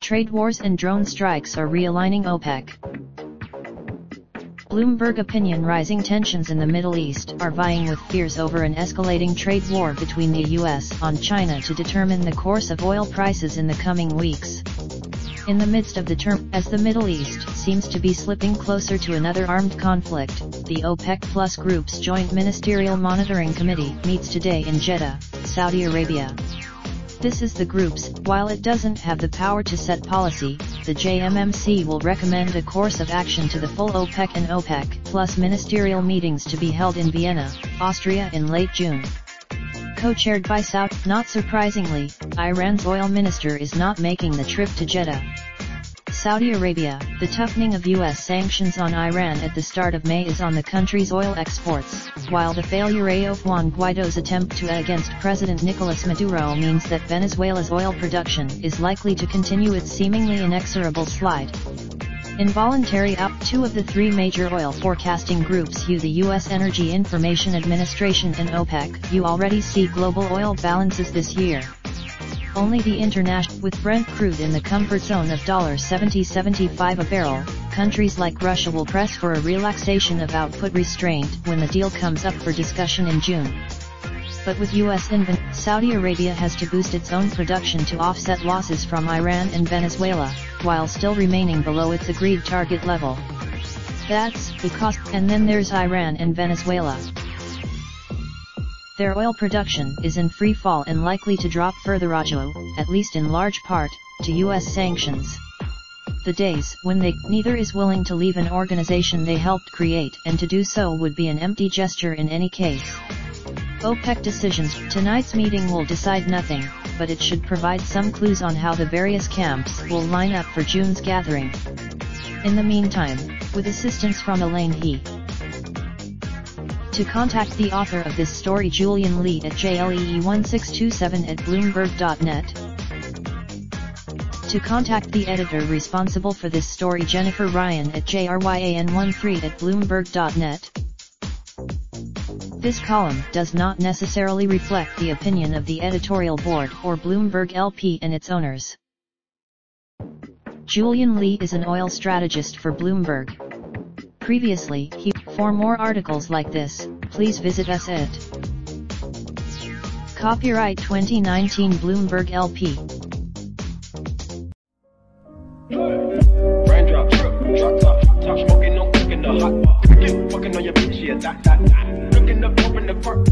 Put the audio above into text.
Trade wars and drone strikes are realigning OPEC. Bloomberg opinion rising tensions in the Middle East are vying with fears over an escalating trade war between the US on China to determine the course of oil prices in the coming weeks. In the midst of the term, as the Middle East seems to be slipping closer to another armed conflict, the OPEC Plus Group's Joint Ministerial Monitoring Committee meets today in Jeddah, Saudi Arabia. This is the group's, while it doesn't have the power to set policy, the JMMC will recommend a course of action to the full OPEC and OPEC plus ministerial meetings to be held in Vienna, Austria in late June. Co-chaired by Saudi, not surprisingly, Iran's oil minister is not making the trip to Jeddah. Saudi Arabia, the toughening of U.S. sanctions on Iran at the start of May is on the country's oil exports, while the failure of Juan Guaido's attempt to against President Nicolas Maduro means that Venezuela's oil production is likely to continue its seemingly inexorable slide. Involuntary up two of the three major oil forecasting groups you the U.S. Energy Information Administration and OPEC you already see global oil balances this year. Only the international with Brent crude in the comfort zone of $70.75 a barrel, countries like Russia will press for a relaxation of output restraint when the deal comes up for discussion in June. But with US inventory, Saudi Arabia has to boost its own production to offset losses from Iran and Venezuela, while still remaining below its agreed target level. That's because, and then there's Iran and Venezuela. Their oil production is in free fall and likely to drop further Ajo, at least in large part, to US sanctions. The days when they neither is willing to leave an organization they helped create and to do so would be an empty gesture in any case. OPEC decisions, tonight's meeting will decide nothing, but it should provide some clues on how the various camps will line up for June's gathering. In the meantime, with assistance from Elaine He, to contact the author of this story Julian Lee at JLEE1627 at Bloomberg.net. To contact the editor responsible for this story Jennifer Ryan at JRYAN13 at Bloomberg.net. This column does not necessarily reflect the opinion of the editorial board or Bloomberg LP and its owners. Julian Lee is an oil strategist for Bloomberg. Previously, he, for more articles like this, please visit us at Copyright 2019 Bloomberg LP. Looking up, open the park.